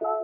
you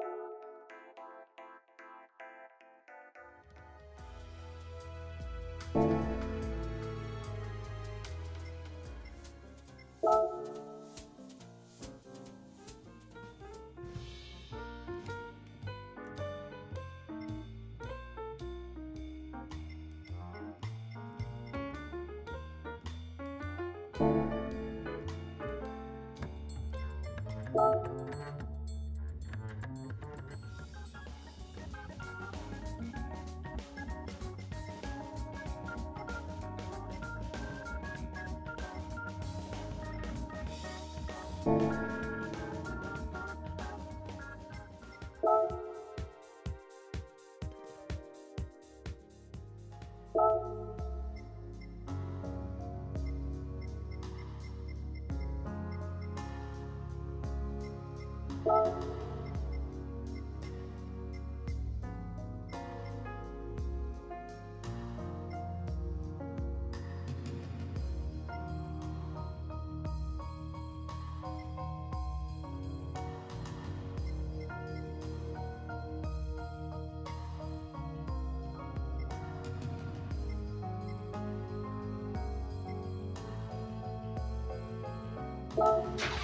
Bye.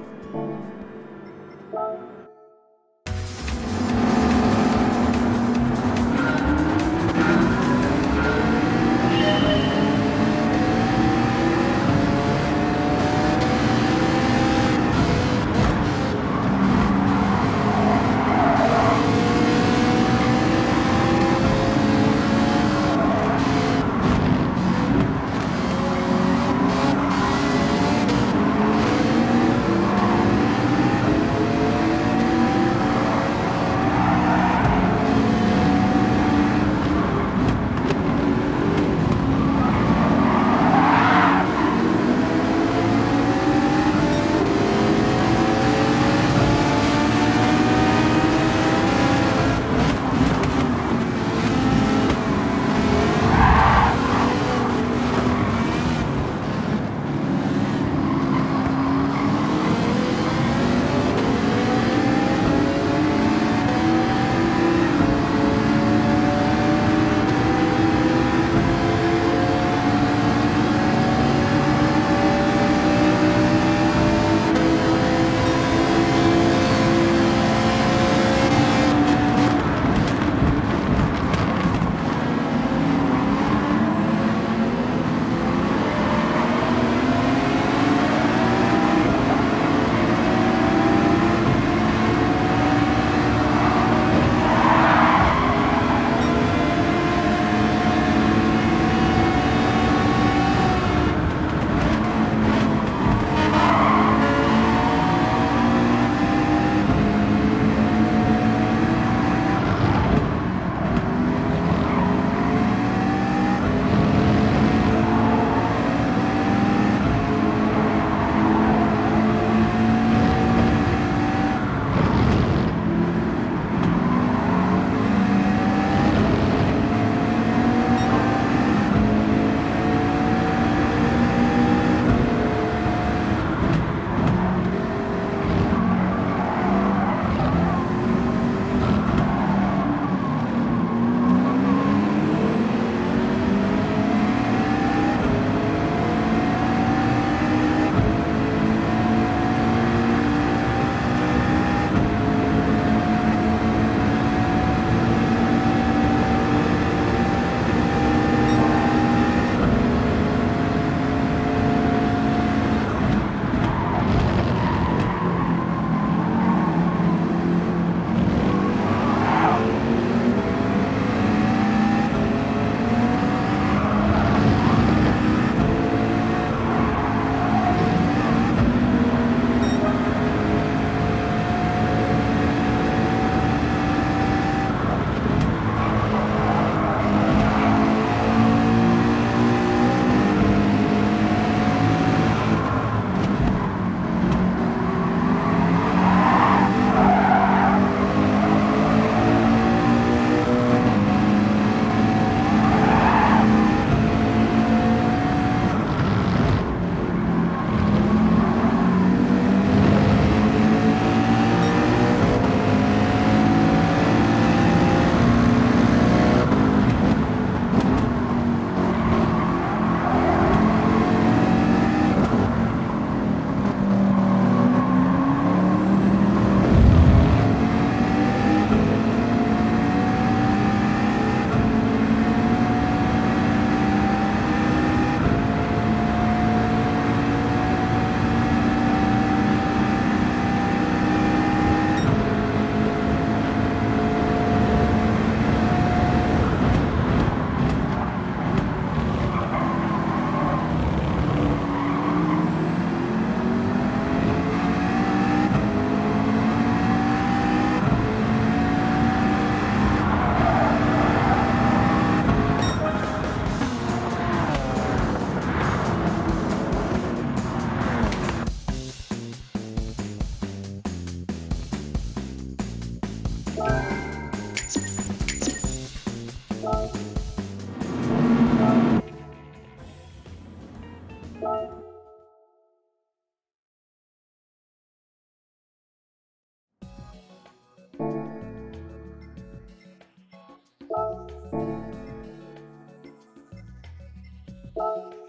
Bye.